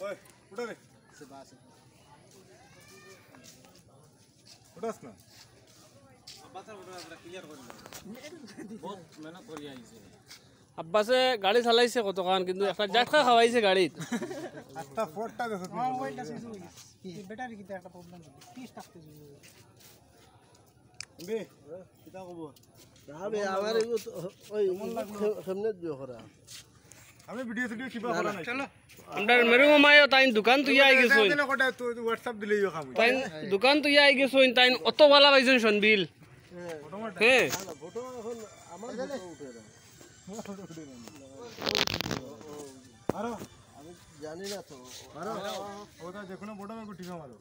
ওই উঠা রে উঠাস না আব্বাসে গাড়ি চালাইছে কতক্ষণ কিন্তু একটা জাটকা খাওয়াইছে গাড়িত একটা ফোরটা দেখো বে কিতা কব আমি ভিডিও ভিডিও কিবা করা নাই চলো আমরা মেরু মামায় তাই দোকান তুই আই গেছো কোটা তো হোয়াটসঅ্যাপ দিলেই কাম তাই দোকান তুই আই গেছো তাই অত ভালো পাইছেন সনবিল হ্যাঁ আরো জানি না তো আরো ওটা দেখো না বড় গুটি মারো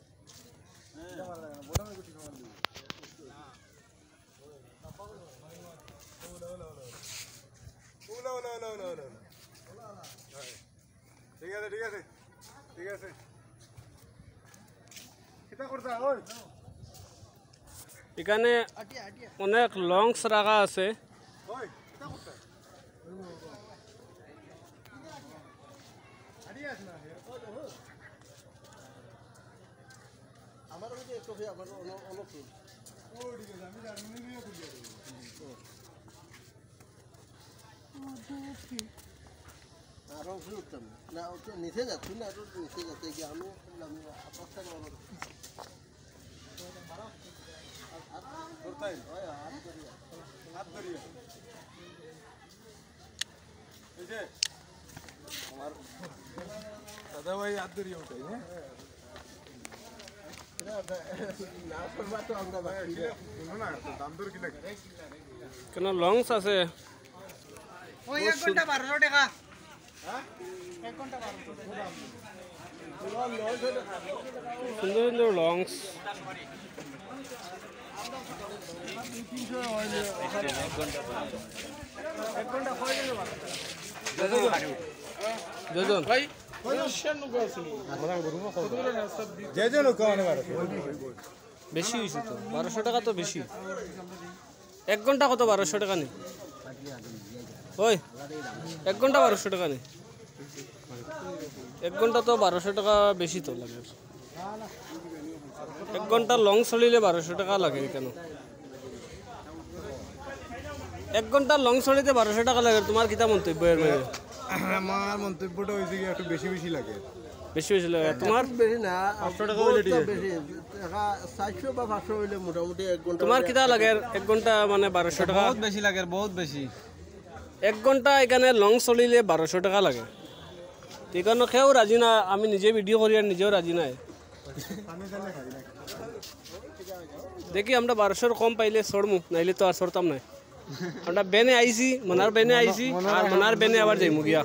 OLA OLA OLA OLA OLA ঠিক আছে ঠিক আছে ঠিক আছে কিতা করতা ওই এখানে অনেক লংস রাখা আছে ওই কিতা করতা আড়িয়াস না আমার ওই যে কফি আমার অন- অলপ দিন। ও ঠিক আছে ঠিক আছে ঠিক আছে। এখানে অনেক লংস রাখা আছে। আমার ওকে নিচে যাচ্ছি না আরো নিচে যাচ্ছে গিয়ে আমি আমি আপনার সাথে আমার করতাই হাত ধরিয়ে এই যে আমার দাদা ভাই হাত ধরিয়ে উঠাই হ্যাঁ না করবা তো আমরা বাকি শুনো না দাম দর কি লাগে কেন লংস আছে সুন্দর সুন্দর লংস দুজন। যে যে লোক মানে বার বেশি হয়েছে তো বারোশো টাকা তো বেশি। এক ঘণ্টা কত বারোশো টাকা নেই? ওই এক ঘণ্টা বারোশো টাকা নেই। এক ঘণ্টা তো বারোশো টাকা বেশি তো লাগে। এক ঘণ্টা লং চলিলে বারোশো টাকা লাগে কেন? এক ঘণ্টা লং চলিতে বারোশো টাকা লাগে তোমার কিতা মন্তব্য এর বাইরে? আমার মন্তব্যটা হয়েছে কি একটু বেশি বেশি লাগে। বেশি বেশি লাগে। তোমার? বেশি না পাঁচশো টাকা বহুত হইলে ঠিক বেশি। টাকা চারশো বা পাঁচশো হইলে মোটামুটি এক ঘণ্টা তোমার কিতা লাগে? এক ঘণ্টা মানে বারোশো টাকা? বহুত বেশি লাগে বহুত বেশি। এক ঘণ্টা এখানে লং চলিলে বারোশো টাকা লাগে। এই কারণে সেও রাজি না আমি নিজে ভিডিও করি আর নিজেও রাজি নাই। দেখি আমরা বারোশোর কম পাইলে সরমু নাইলে তো আর সরতাম নাই। আমরা বেনে আইছি মনার বেনে আইছি আর মনার বেনে আবার যাইমু গিয়া।